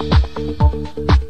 It's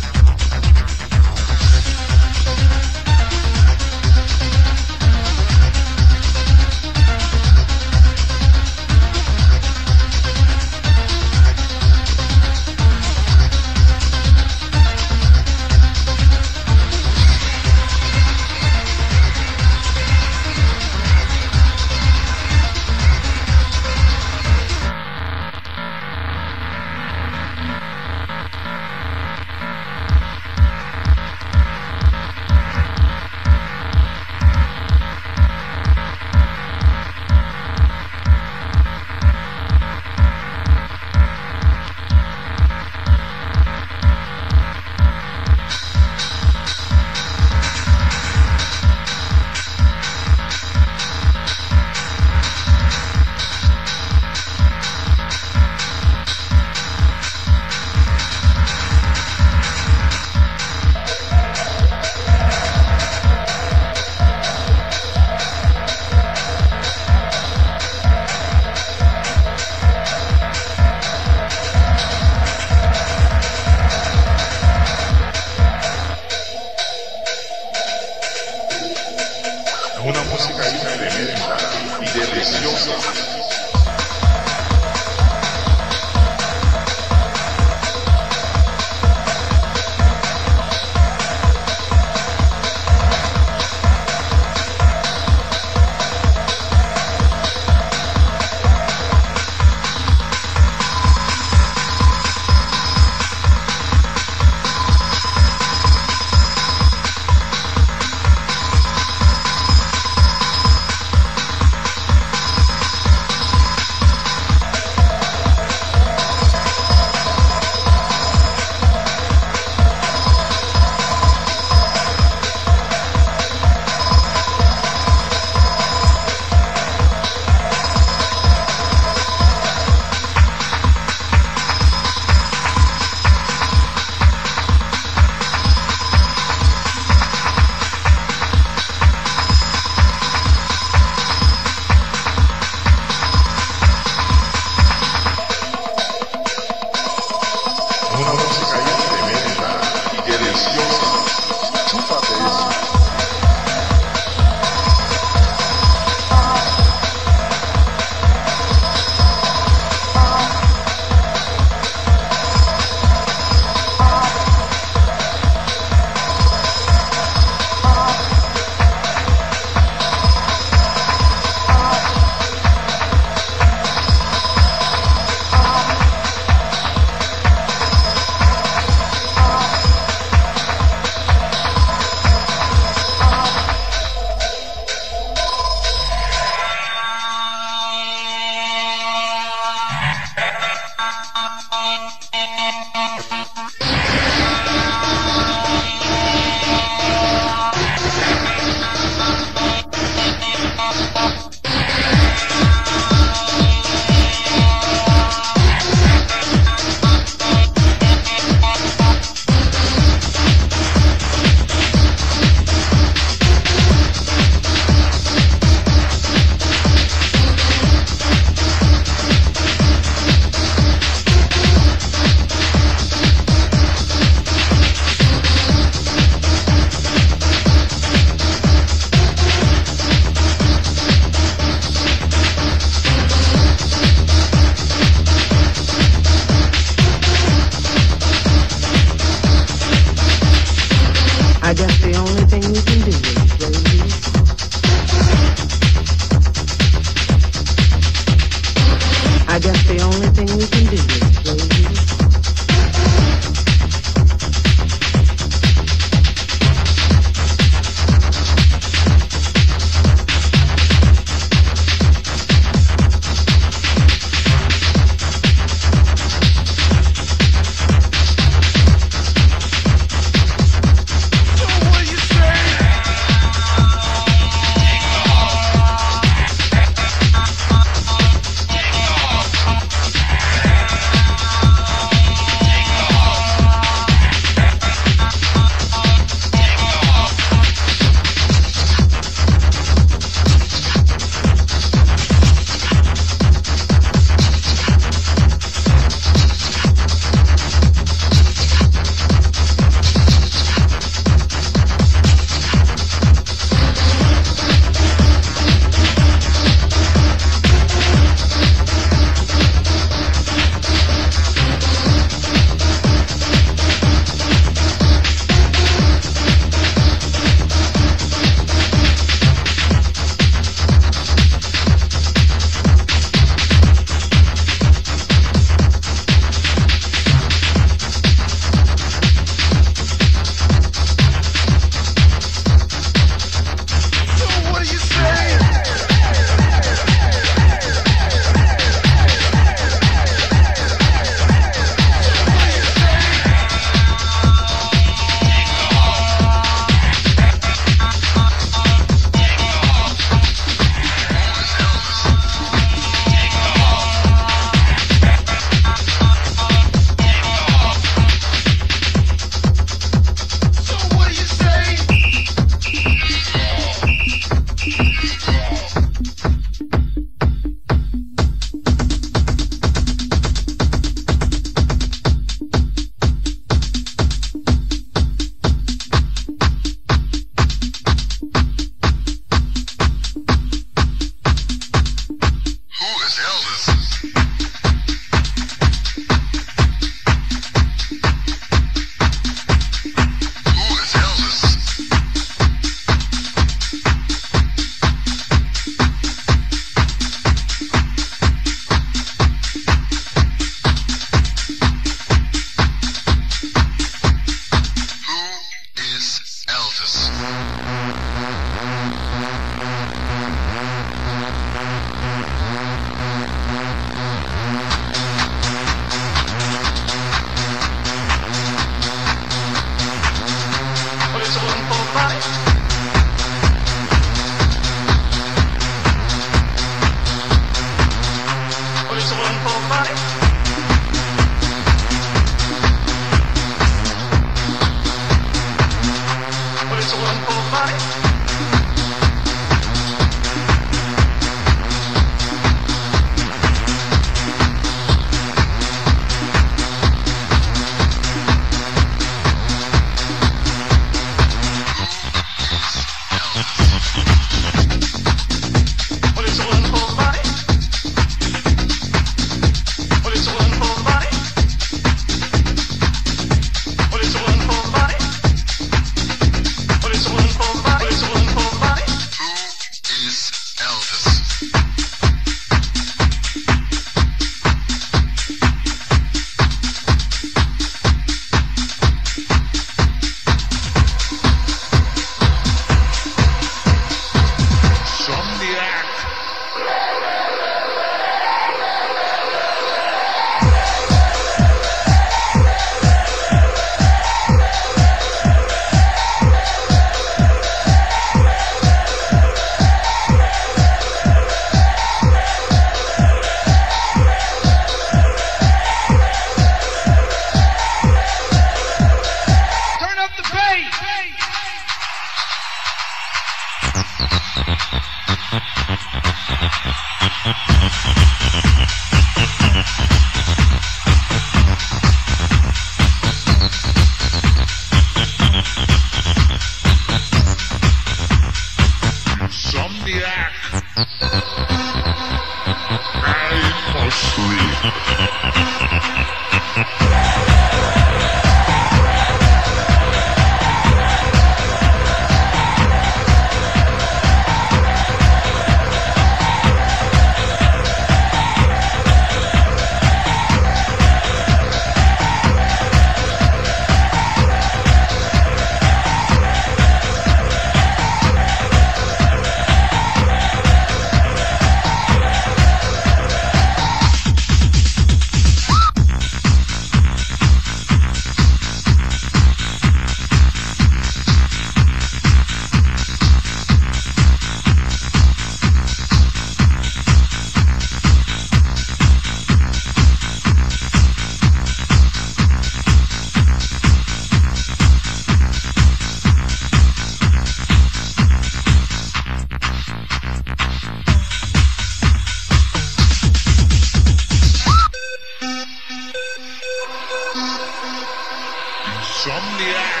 Insomniac.